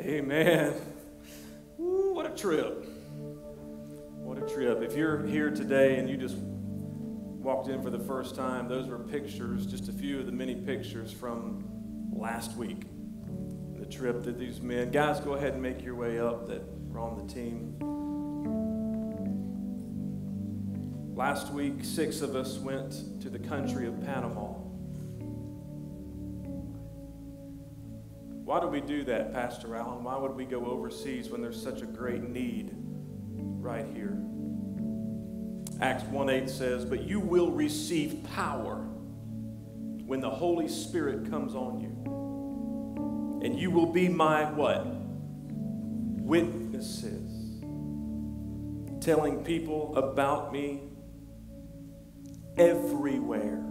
Amen. Ooh, what a trip. What a trip. If you're here today and you just walked in for the first time, those were pictures, just a few of the many pictures from last week. The trip that these men, guys, go ahead and make your way up that are on the team. Last week, six of us went to the country of Panama. Why do we do that, Pastor Allen? Why would we go overseas when there's such a great need right here? Acts 1 8 says, But you will receive power when the Holy Spirit comes on you. And you will be my what? Witnesses. Telling people about me everywhere.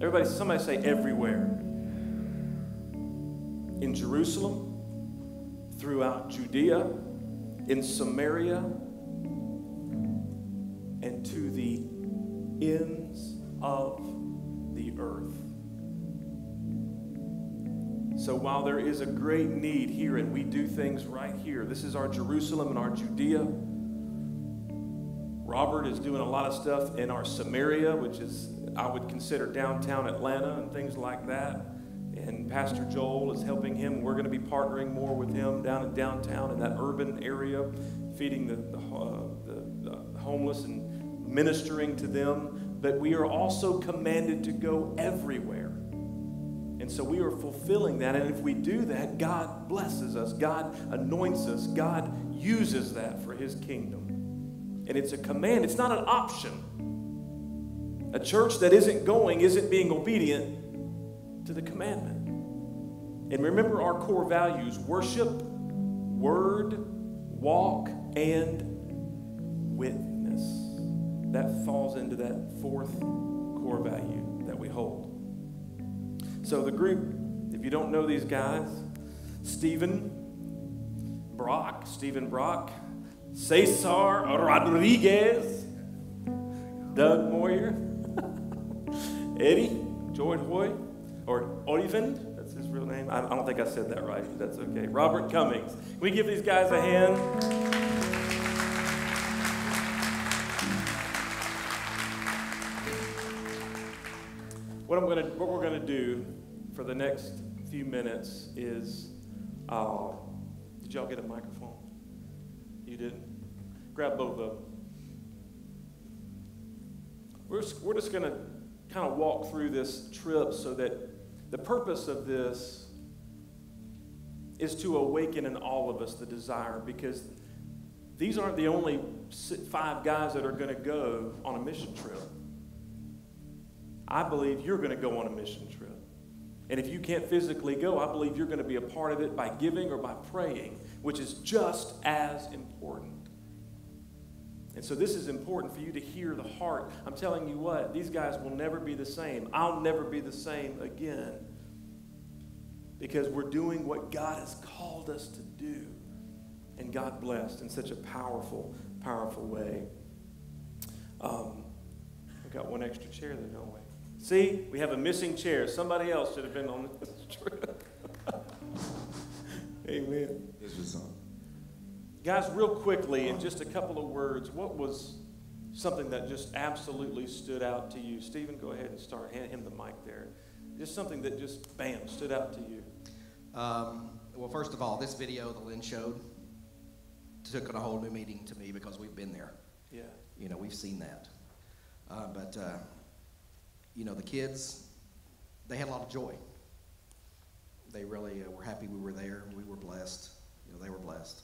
Everybody, somebody say everywhere in Jerusalem, throughout Judea, in Samaria, and to the ends of the earth. So while there is a great need here and we do things right here, this is our Jerusalem and our Judea. Robert is doing a lot of stuff in our Samaria, which is, I would consider downtown Atlanta and things like that and Pastor Joel is helping him. We're going to be partnering more with him down in downtown in that urban area, feeding the, the, uh, the, the homeless and ministering to them. But we are also commanded to go everywhere. And so we are fulfilling that. And if we do that, God blesses us, God anoints us, God uses that for his kingdom. And it's a command, it's not an option. A church that isn't going isn't being obedient to the commandment. And remember our core values worship, word, walk, and witness. That falls into that fourth core value that we hold. So, the group, if you don't know these guys, Stephen Brock, Stephen Brock, Cesar Rodriguez, Doug Moyer, Eddie, Jordan Hoy, or Oliven, that's his real name. I, don't think I said that right. But that's okay. Robert Cummings. Can we give these guys a hand? What I'm gonna, what we're gonna do for the next few minutes is, uh, did y'all get a microphone? You didn't. Grab both of them. We're, we're just gonna kind of walk through this trip so that the purpose of this is to awaken in all of us the desire because these aren't the only five guys that are going to go on a mission trip. I believe you're going to go on a mission trip. And if you can't physically go, I believe you're going to be a part of it by giving or by praying, which is just as important. And so this is important for you to hear the heart. I'm telling you what, these guys will never be the same. I'll never be the same again. Because we're doing what God has called us to do. And God blessed in such a powerful, powerful way. Um, we've got one extra chair there, don't we? See, we have a missing chair. Somebody else should have been on this trip. Amen. This was on. Guys, real quickly, in just a couple of words, what was something that just absolutely stood out to you? Stephen, go ahead and start. Hand him the mic there. Just something that just, bam, stood out to you. Um, well, first of all, this video that Lynn showed took on a whole new meaning to me because we've been there. Yeah. You know, we've seen that. Uh, but, uh, you know, the kids, they had a lot of joy. They really uh, were happy we were there. We were blessed. You know, they were blessed.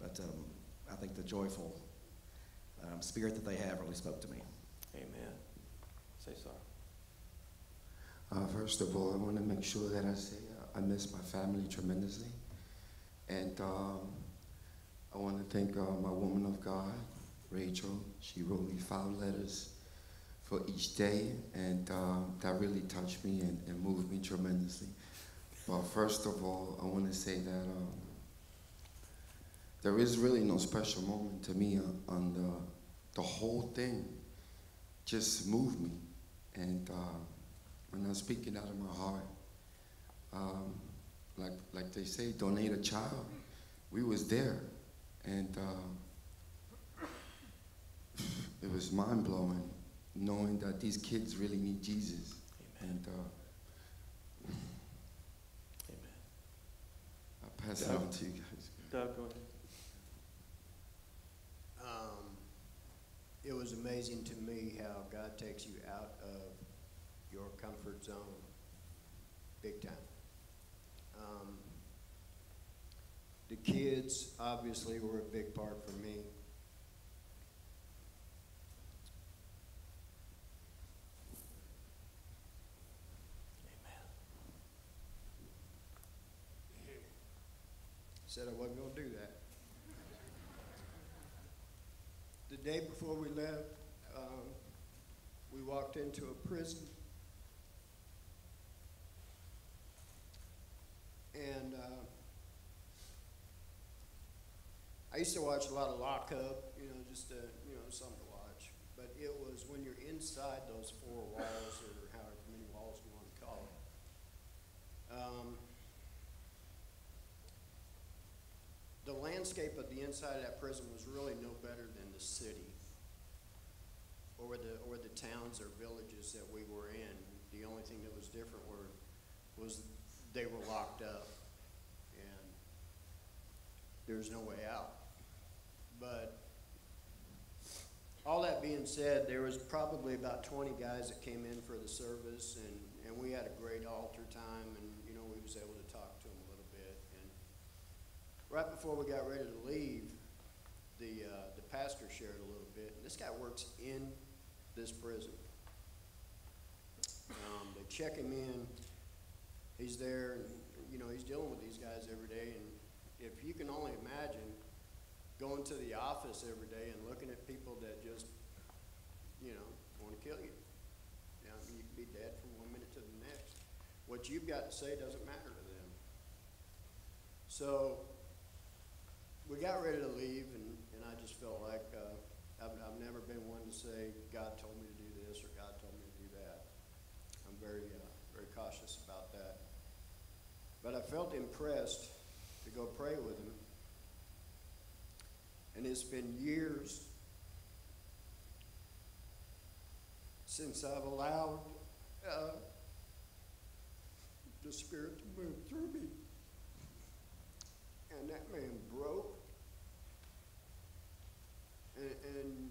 But um, I think the joyful um, spirit that they have really spoke to me. Amen. Say so. Uh, first of all, I want to make sure that I say uh, I miss my family tremendously. And um, I want to thank uh, my woman of God, Rachel. She wrote me five letters for each day, and um, that really touched me and, and, moved me tremendously. But first of all, I want to say that um, there is really no special moment to me on, on the, the whole thing. just moved me. And um, when I'm speaking out of my heart, um, like like they say, donate a child. We was there, and um, it was mind blowing knowing that these kids really need Jesus. Amen. And uh, Amen. I'll pass it on to you guys. Doug, go ahead. Um, it was amazing to me how God takes you out of your comfort zone, big time. Um, the kids obviously were a big part for me. Said I wasn't gonna do that. The day before we left, um, we walked into a prison. And, uh, I used to watch a lot of lockup, you know, just, uh, you know, something to watch. But it was when you're inside those four walls, or however many walls you wanna call it. Um, the landscape of the inside of that prison was really no better than the city or the, or the towns or villages that we were in. The only thing that was different were, was they were locked up and there was no way out. But all that being said, there was probably about twenty guys that came in for the service and, and we had a great altar time and, you know, we was able to talk to them a little bit and right before we got ready to leave, the, uh, the pastor shared a little bit. And this guy works in this prison. Um, they check him in. He's there, and you know he's dealing with these guys every day. And if you can only imagine going to the office every day and looking at people that just, you know, want to kill you. You know, you can be dead from one minute to the next. What you've got to say doesn't matter to them. So we got ready to leave, and, and I just felt like uh, I've, I've never been one to say, God told me to do this or God told me to do that. I'm very, uh, very cautious about that. But I felt impressed to go pray with him. And it's been years since I've allowed uh, the Spirit to move through me. And that man broke. And, and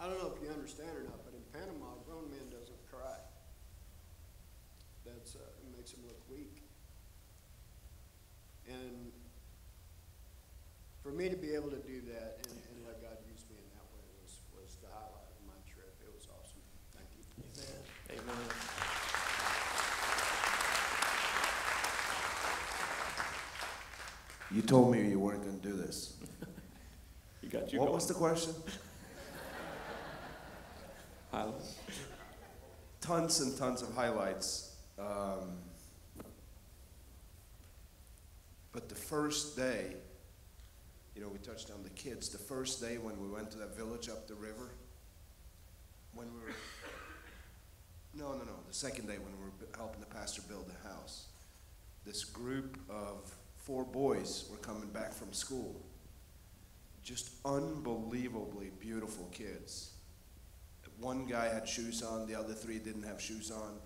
I don't know if you understand or not, but in Panama, a grown man doesn't cry. That's, uh, makes him look weak. And for me to be able to do that and, and let God use me in that way was, was the highlight of my trip. It was awesome. Thank you. Amen. Amen. You told me you weren't going to do this. You got you What going. was the question? Highlights. Tons and tons of highlights. Um, but the first day, you know, we touched on the kids. The first day when we went to that village up the river, when we were, no, no, no, the second day when we were helping the pastor build the house, this group of four boys were coming back from school. Just unbelievably beautiful kids. One guy had shoes on, the other three didn't have shoes on.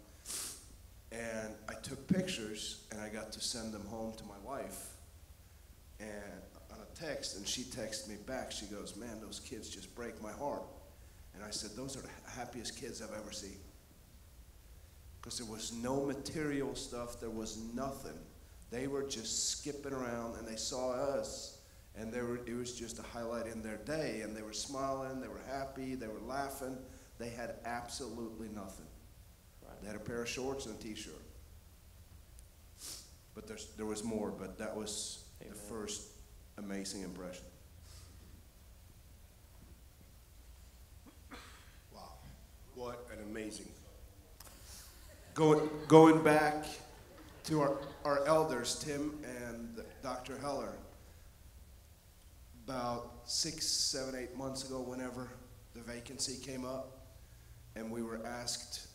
And I took pictures and I got to send them home to my wife and on a text and she texted me back. She goes, "Man, those kids just break my heart." And I said, "Those are the happiest kids I've ever seen." Because there was no material stuff, there was nothing. They were just skipping around and they saw us and they were, it was just a highlight in their day and they were smiling, they were happy, they were laughing. They had absolutely nothing. Right. They had a pair of shorts and a t-shirt. But there's, there was more, but that was the first amazing impression. Wow, what an amazing. Going, going back to our, our elders, Tim and Dr. Heller, about six, seven, eight months ago, whenever the vacancy came up, and we were asked,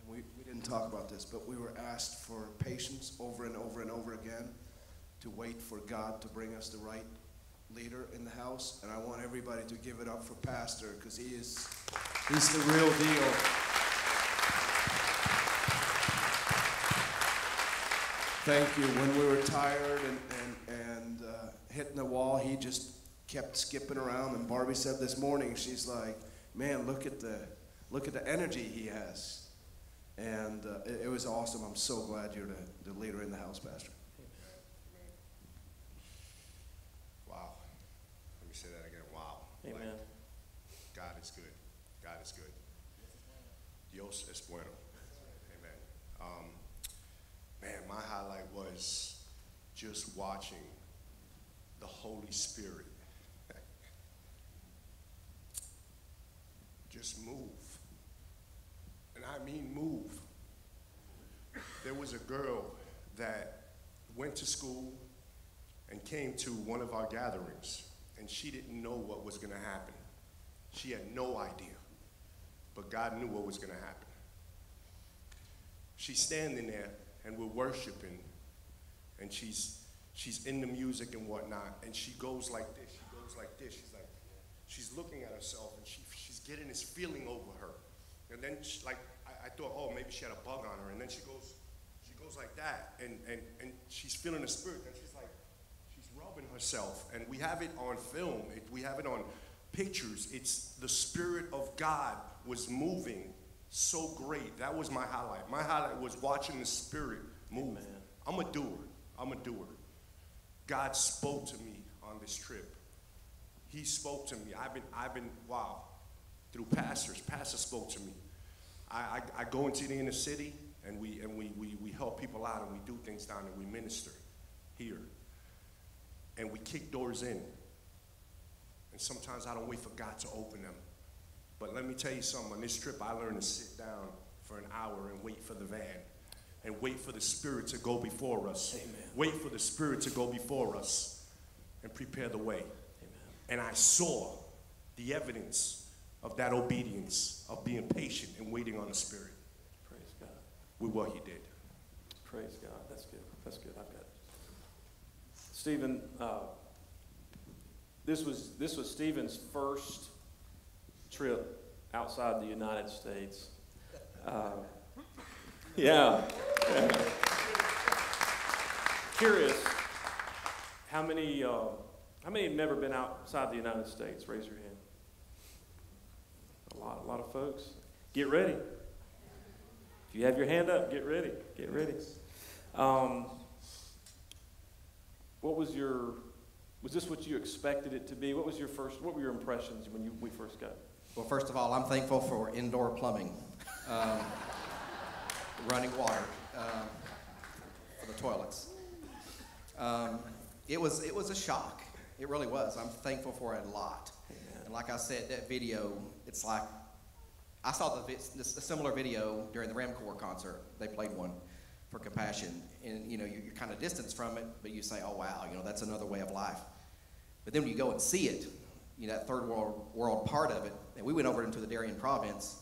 and we, we didn't talk about this, but we were asked for patience over and over and over again to wait for God to bring us the right leader in the house. And I want everybody to give it up for Pastor because he is, he's the real deal. Thank you. When we were tired and, and, and uh, hitting the wall, he just kept skipping around. And Barbie said this morning, she's like, man, look at the, look at the energy he has. And uh, it, it was awesome. I'm so glad you're the, the leader in the house, Pastor. Wow. Let me say that again. Wow. Amen. Like, God is good. God is good. Dios es bueno. Amen. Um, man, my highlight was just watching the Holy Spirit just move. And I mean move. There was a girl that went to school and came to one of our gatherings, and she didn't know what was going to happen. She had no idea, but God knew what was going to happen. She's standing there, and we're worshiping, and she's she's in the music and whatnot, and she goes like this. She goes like this. She's like, she's looking at herself, and she, she's getting this feeling over her, and then she, like I, I thought, oh, maybe she had a bug on her, and then she goes, she goes like that, and and and she's feeling the spirit, and she's like she's rubbing herself and we have it on film it, we have it on pictures it's the spirit of god was moving so great. That was my highlight. My highlight was watching the spirit move. Amen. i'm a doer. I'm a doer. God spoke to me on this trip. He spoke to me. I've been i've been wow through pastors. Pastors spoke to me. I, I, I go into the inner city and we and we, we we help people out and we do things down and we minister here. And we kick doors in. And sometimes I don't wait for God to open them. But let me tell you something on this trip, I learned to sit down for an hour and wait for the van and wait for the Spirit to go before us. Amen. Wait for the Spirit to go before us and prepare the way. Amen. And I saw the evidence of that obedience, of being patient and waiting on the Spirit Praise God. with what He did. Praise God. That's good. That's good. I've got. It. Stephen, uh, this was this was Stephen's first trip outside the United States. Uh, yeah. yeah. Curious, how many uh, how many have never been outside the United States? Raise your hand. A lot, a lot of folks. Get ready. If you have your hand up, get ready. Get ready. Um, what was your, was this what you expected it to be? What was your first, what were your impressions when you, we first got? Well, first of all, I'm thankful for indoor plumbing, um, running water um, for the toilets. Um, it was it was a shock. It really was. I'm thankful for it a lot. And like I said, that video, it's like I saw the this, a similar video during the Ram Corps concert. They played one for Compassion, and you know you're, you're kind of distanced from it, but you say, "Oh wow, you know that's another way of life." But then when you go and see it, you know, that third world, world part of it, and we went over into the Darien province,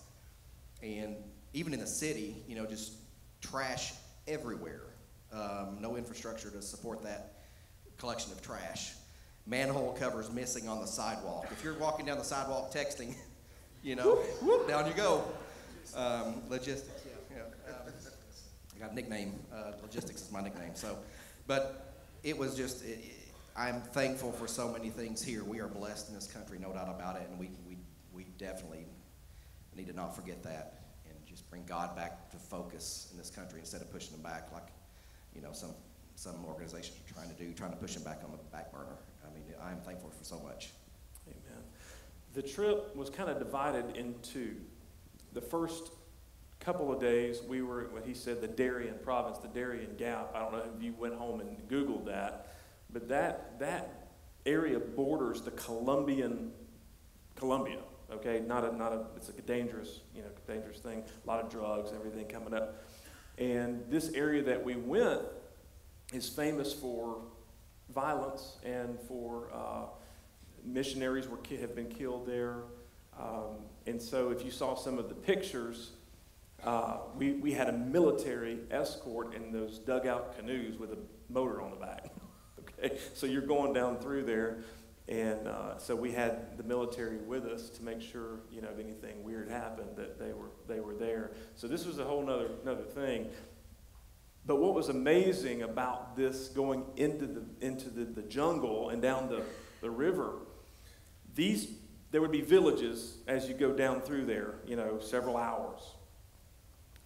and even in the city, you know, just trash everywhere. Um, no infrastructure to support that collection of trash. Manhole covers missing on the sidewalk. If you're walking down the sidewalk texting, you know, whoop, down you go. Um, logistics, yeah. yeah. Um, I got a nickname. Uh, logistics is my nickname. So, but it was just. It, it- I'm thankful for so many things here. We are blessed in this country, no doubt about it, and we we we definitely need to not forget that and just bring God back to focus in this country instead of pushing him back like you know some some organizations are trying to do, trying to push him back on the back burner. I mean, I'm thankful for so much. Amen. The trip was kind of divided into the first couple of days we were what he said the Darien province, the Darien Gap. I don't know if you went home and Googled that, but that that area borders the Colombian Colombia. Okay, not a not a it's a dangerous you know dangerous thing. A lot of drugs, everything coming up, and this area that we went is famous for violence and for uh, missionaries were have been killed there. Um, and so if you saw some of the pictures, uh, we, we had a military escort in those dugout canoes with a motor on the back. So you're going down through there, and uh, so we had the military with us to make sure you know if anything weird happened that they were they were there. So this was a whole nother another thing. But what was amazing about this going into the into the, the jungle and down the, the river, these there would be villages as you go down through there, you know, several hours.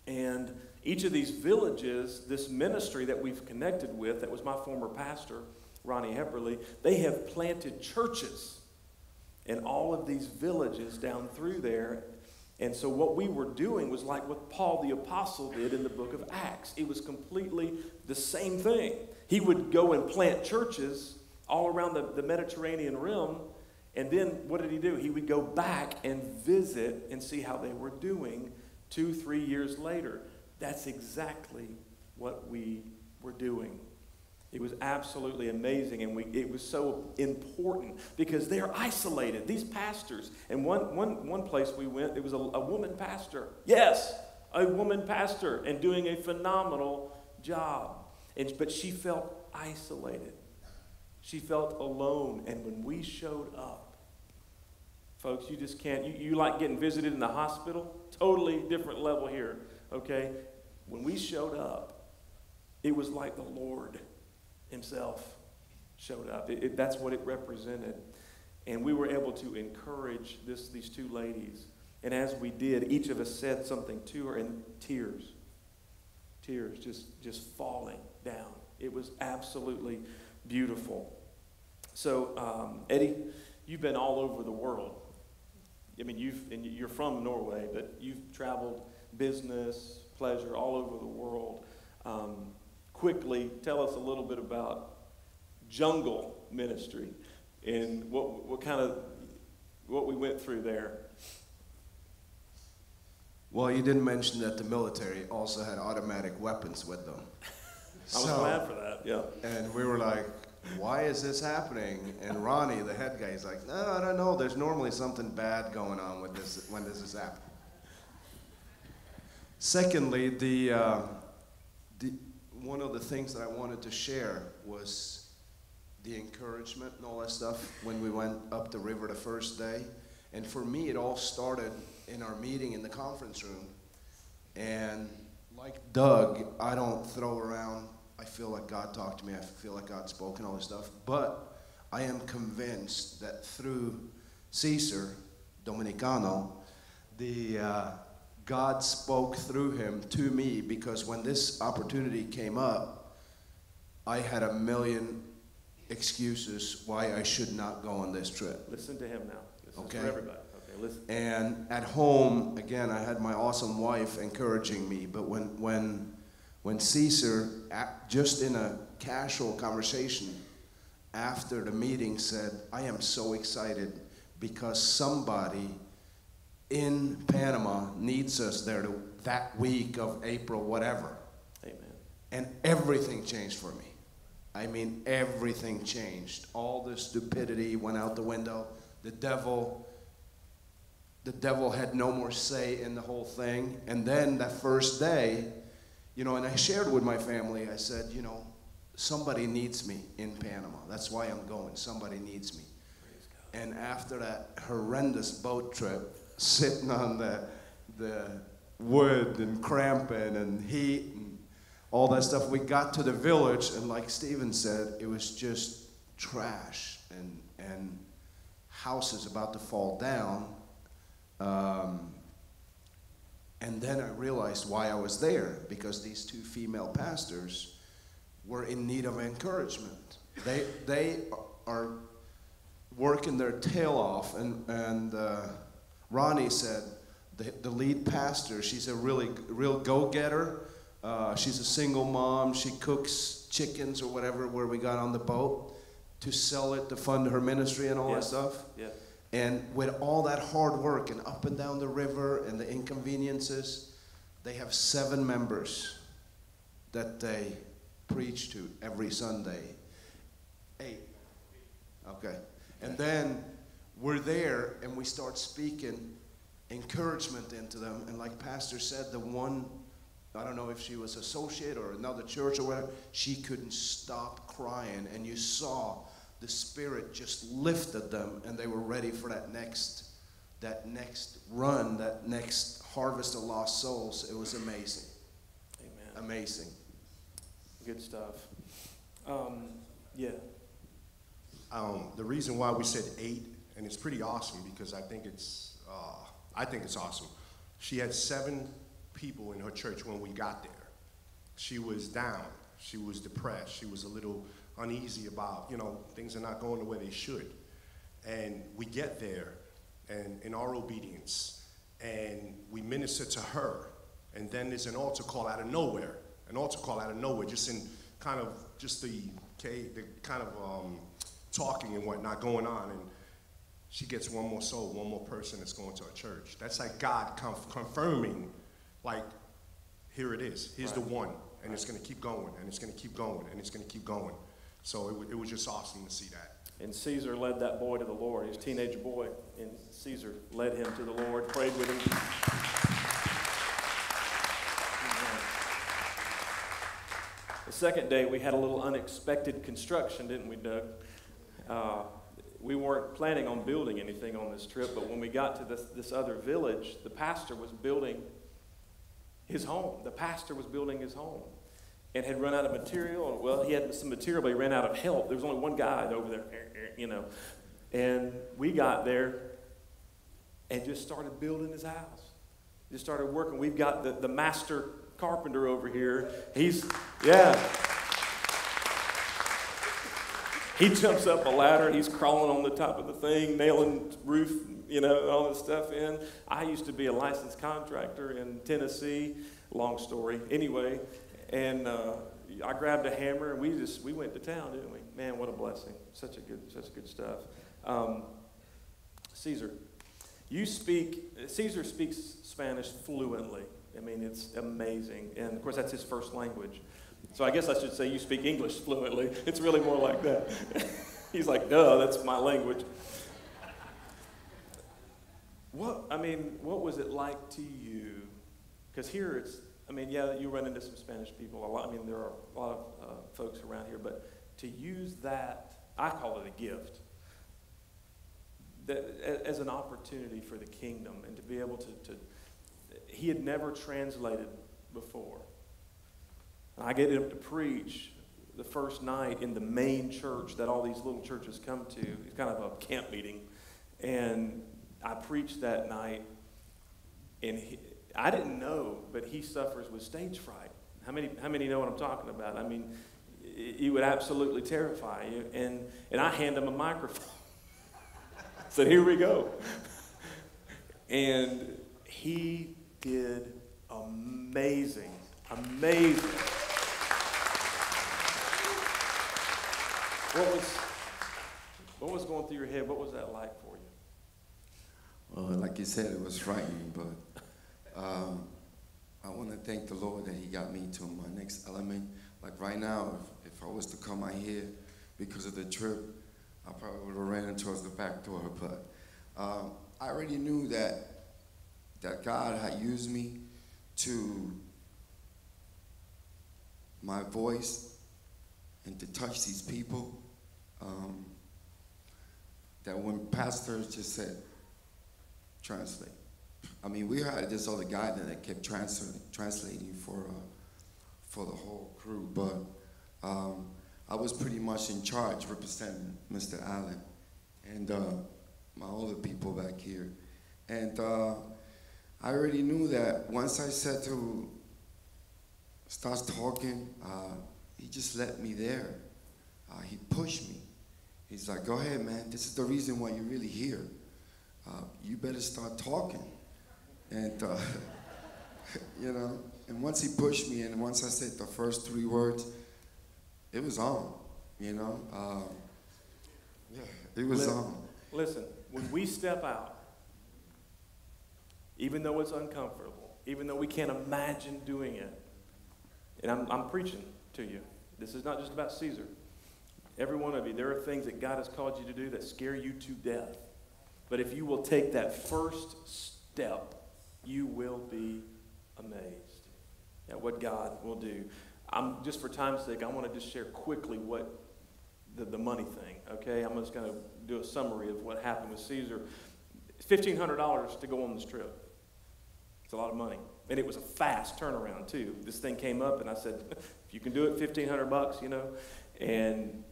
And each of these villages, this ministry that we've connected with, that was my former pastor, Ronnie Hepperly, they have planted churches in all of these villages down through there. And so what we were doing was like what Paul the Apostle did in the book of Acts. It was completely the same thing. He would go and plant churches all around the, the Mediterranean rim. And then what did he do? He would go back and visit and see how they were doing two, three years later. That's exactly what we were doing. It was absolutely amazing, and we, it was so important because they're isolated. These pastors, and one, one, one place we went, it was a, a woman pastor. Yes, a woman pastor, and doing a phenomenal job. And, but she felt isolated. She felt alone. And when we showed up, folks, you just can't, you, you like getting visited in the hospital? Totally different level here, okay? When we showed up, it was like the Lord himself showed up. It, it, that's what it represented. And we were able to encourage this, these two ladies. And as we did, each of us said something to her, and tears, tears just, just falling down. It was absolutely beautiful. So, um, Eddie, you've been all over the world. I mean, you've, and you're from Norway, but you've traveled business, pleasure, all over the world. Um, quickly tell us a little bit about jungle ministry and what, what kind of what we went through there. Well, you didn't mention that the military also had automatic weapons with them. I was glad for that. Yeah. And we were like, why is this happening? And Ronnie, the head guy, is like, no, I don't know. There's normally something bad going on with this when this is happening. Secondly, the, uh, the, one of the things that I wanted to share was the encouragement and all that stuff when we went up the river the first day. And for me, it all started in our meeting in the conference room. And like Doug, I don't throw around, I feel like God talked to me, I feel like God spoke and all this stuff. But I am convinced that through Cesar, Dominicano, the uh, God spoke through him to me because when this opportunity came up, I had a million excuses why I should not go on this trip. Listen to him now. This is Okay. for everybody. Okay, listen. And at home, again, I had my awesome wife encouraging me. But when when when Cesar, just in a casual conversation after the meeting, said, "I am so excited because somebody in Panama needs us there to, that week of April, whatever." Amen. And everything changed for me. I mean, everything changed. All the stupidity went out the window. The devil, the devil had no more say in the whole thing. And then that first day, you know, and I shared with my family, I said, you know, somebody needs me in Panama. That's why I'm going. Somebody needs me. And after that horrendous boat trip, sitting on the, the wood and cramping and heat and all that stuff, we got to the village, and like Stephen said, it was just trash and, and houses about to fall down. Um, and then I realized why I was there because these two female pastors were in need of encouragement. They, they are working their tail off, and, and uh, Ronnie said, the, the lead pastor, she's a really real go-getter. Uh, she's a single mom. She cooks chickens or whatever where we got on the boat to sell it to fund her ministry and all that Yes. stuff. Yeah. And with all that hard work and up and down the river and the inconveniences, they have seven members that they preach to every Sunday. Eight. Okay. And then we're there and we start speaking encouragement into them. And like Pastor said, the one, I don't know if she was associate or another church or whatever, she couldn't stop crying. And you saw the Spirit just lifted them and they were ready for that next, that next run, that next harvest of lost souls. It was amazing. Amen. Amazing. Good stuff. Um, yeah. Um, the reason why we said eight, and it's pretty awesome because I think it's, uh, I think it's awesome. She had seven people in her church when we got there. She was down. She was depressed. She was a little uneasy about, you know, things are not going the way they should. And we get there, and in our obedience, and we minister to her, and then there's an altar call out of nowhere, an altar call out of nowhere, just in kind of just the, okay, the kind of um, talking and whatnot going on, and she gets one more soul, one more person that's going to a church. That's like God conf- confirming, like, here it is. Here's the one, and it's going to keep going, and it's going to keep going, and it's going to keep going. So it, wa- it was just awesome to see that. And Cesar led that boy to the Lord. He was a teenage boy, and Cesar led him to the Lord, prayed with him. The second day, we had a little unexpected construction, didn't we, Doug? Uh, we weren't planning on building anything on this trip, but when we got to this, this other village, the pastor was building his home. The pastor was building his home and had run out of material. Well, he had some material, but he ran out of help. There was only one guy over there, eh, eh, you know. And we got there and just started building his house. Just started working. We've got the, the master carpenter over here. He's, yeah. He jumps up a ladder. He's crawling on the top of the thing, nailing roof, you know, all this stuff in. I used to be a licensed contractor in Tennessee. Long story. Anyway, and uh, I grabbed a hammer and we just we went to town, didn't we? Man, what a blessing! Such a good, such good stuff. Um, Cesar, you speak. Cesar speaks Spanish fluently. I mean, it's amazing, and of course that's his first language. So I guess I should say you speak English fluently. It's really more like that. He's like, duh, that's my language. What, I mean, what was it like to you? Because here it's, I mean, yeah, you run into some Spanish people a lot. I mean, there are a lot of uh, folks around here, but to use that, I call it a gift, that, as an opportunity for the kingdom and to be able to, to he had never translated before. I get him to preach the first night in the main church that all these little churches come to. It's kind of a camp meeting. And I preached that night, and he, I didn't know, but he suffers with stage fright. How many, how many know what I'm talking about? I mean, it, it would absolutely terrify you. And, and I hand him a microphone. Said, here we go. and he did amazing, amazing. What was, what was going through your head? What was that like for you? Well, like you said, it was frightening, but um, I want to thank the Lord that He got me to my next element. Like right now, if, if I was to come out here because of the trip, I probably would have ran towards the back door. But um, I already knew that that God had used me to my voice and to touch these people. Um, that when pastors just said, translate. I mean, we had this other guy that kept translating, translating for uh, for the whole crew, but um, I was pretty much in charge, representing Mr. Allen and uh, my other people back here, and uh, I already knew that once I said to start talking, uh, he just let me there. Uh, he pushed me. He's like, "Go ahead, man. This is the reason why you're really here." uh, you better start talking. And, uh, you know, and once he pushed me and once I said the first three words, it was on, you know. Um, yeah, it was Listen. on. Listen, when we step out, even though it's uncomfortable, even though we can't imagine doing it, and I'm, I'm preaching to you, this is not just about Cesar. Every one of you, there are things that God has called you to do that scare you to death. But if you will take that first step, you will be amazed at what God will do. I'm just for time's sake, I want to just share quickly what the, the money thing, okay? I'm just going to do a summary of what happened with Cesar. $1,500 to go on this trip. It's a lot of money. And it was a fast turnaround, too. This thing came up, and I said, if you can do it, 1500 bucks, you know? And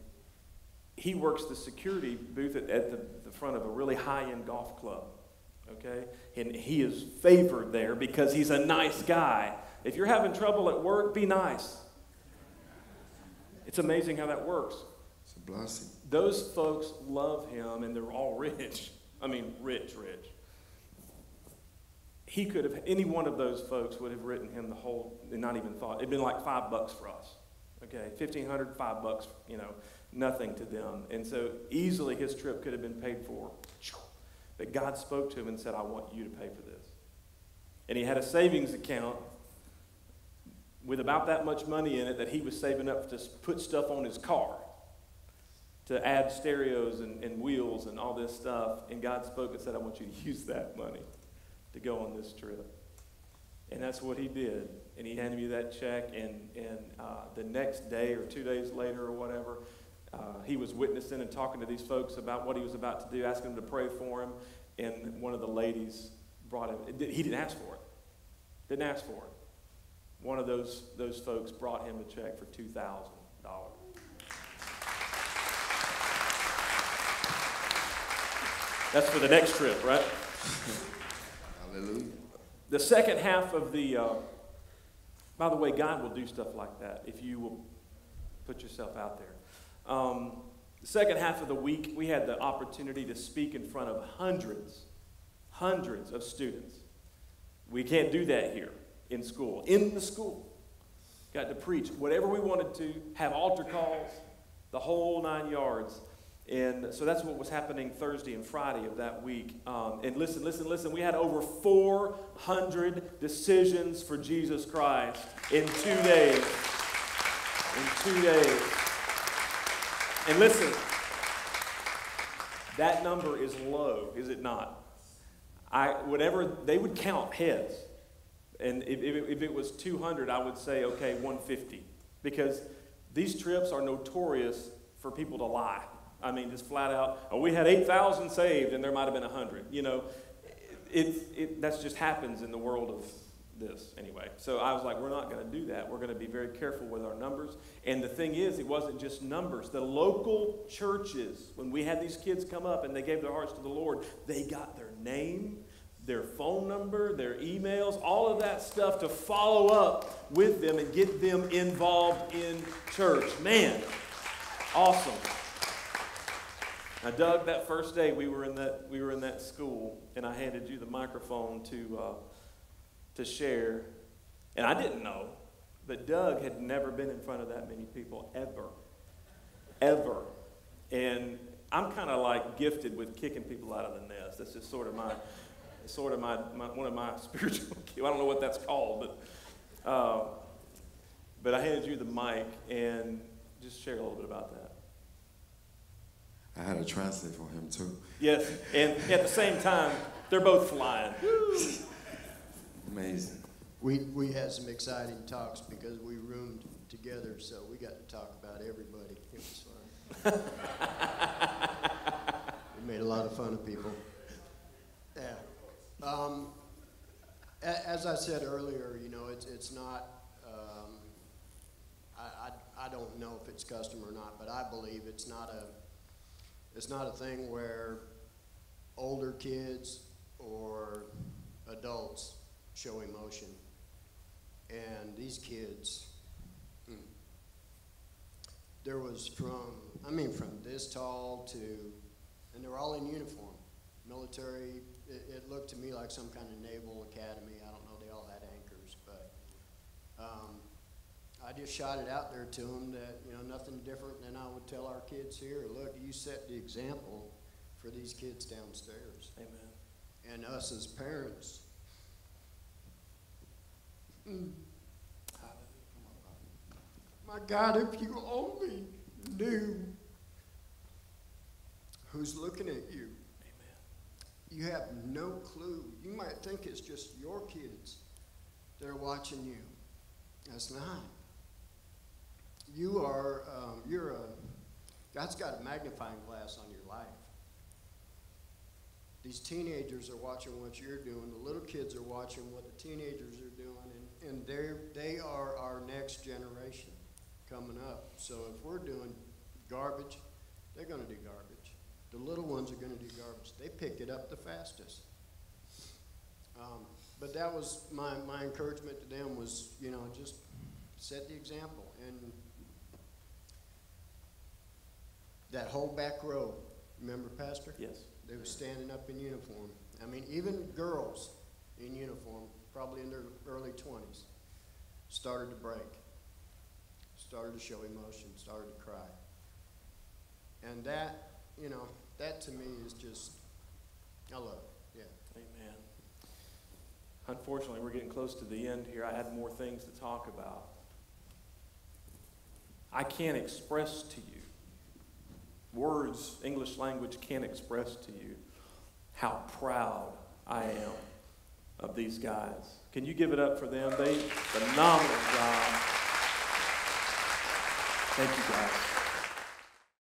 he works the security booth at, at the, the front of a really high-end golf club, okay? And he is favored there because he's a nice guy. If you're having trouble at work, be nice. It's amazing how that works. It's a blessing. Those folks love him, and they're all rich. I mean, rich, rich. He could have, any one of those folks would have written him the whole, and not even thought. It'd been like five bucks for us. Okay, 1500 five bucks, you know, nothing to them. And so easily his trip could have been paid for. But God spoke to him and said, I want you to pay for this. And he had a savings account with about that much money in it that he was saving up to put stuff on his car to add stereos and, and wheels and all this stuff. And God spoke and said, I want you to use that money to go on this trip. And that's what he did. And he handed me that check. And, and uh, the next day or two days later or whatever, uh, he was witnessing and talking to these folks about what he was about to do, asking them to pray for him. And one of the ladies brought him, he didn't ask for it. Didn't ask for it. One of those, those folks brought him a check for $2,000. That's for the next trip, right? Hallelujah. The second half of the, uh, by the way, God will do stuff like that if you will put yourself out there. Um, the second half of the week, we had the opportunity to speak in front of hundreds, hundreds of students. We can't do that here in school. In the school, got to preach whatever we wanted to, have altar calls, the whole nine yards. And so that's what was happening Thursday and Friday of that week. Um, and listen, listen, listen. We had over 400 decisions for Jesus Christ in two days. In two days. And listen, that number is low, is it not? I, whatever, they would count heads. And if, if, it was 200, I would say, okay, 150. Because these trips are notorious for people to lie. I mean, just flat out, oh, we had 8,000 saved and there might have been 100. You know, it, it, that just happens in the world of this anyway. So I was like, we're not going to do that. We're going to be very careful with our numbers. And the thing is, it wasn't just numbers. The local churches, when we had these kids come up and they gave their hearts to the Lord, they got their name, their phone number, their emails, all of that stuff to follow up with them and get them involved in church. Man, awesome. Now, Doug, that first day we were in that we were in that school, and I handed you the microphone to uh, to share, and I didn't know, but Doug had never been in front of that many people ever, ever, and I'm kind of like gifted with kicking people out of the nest. That's just sort of my sort of my, my one of my spiritual. I don't know what that's called, but uh, but I handed you the mic and just share a little bit about that. I had a translate for him too. Yes, and at the same time, they're both flying. Amazing. We, we had some exciting talks because we roomed together, so we got to talk about everybody. It was fun. we made a lot of fun of people. Yeah. Um, a- as I said earlier, you know, it's, it's not, um, I, I, I don't know if it's custom or not, but I believe it's not a, it's not a thing where older kids or adults show emotion. And these kids, hmm, there was from, I mean, from this tall to, and they were all in uniform, military. It, it looked to me like some kind of naval academy. I don't know, they all had anchors, but um, I just shot it out there to them that, you know, nothing different than I would tell our kids here. Look, you set the example for these kids downstairs. Amen. And us as parents. Mm. My God, if you only knew who's looking at you. you have no clue. You might think it's just your kids that are watching you. That's not. You are, um, you're a, God's got a magnifying glass on your life. These teenagers are watching what you're doing. The little kids are watching what the teenagers are doing, and, they're, they are our next generation coming up. So if we're doing garbage, they're going to do garbage. The little ones are going to do garbage. They pick it up the fastest. Um, but that was my, my encouragement to them was, you know, just set the example. And that whole back row, remember, Pastor? Yes. They were standing up in uniform. I mean, even girls in uniform, probably in their early 20s, started to break, started to show emotion, started to cry. And that, you know, that to me is just, I love it. Yeah. Amen. Unfortunately, we're getting close to the end here. I had more things to talk about. I can't express to you, words, English language can't express to you how proud I am of these guys. Can you give it up for them? They phenomenal job. Thank you guys.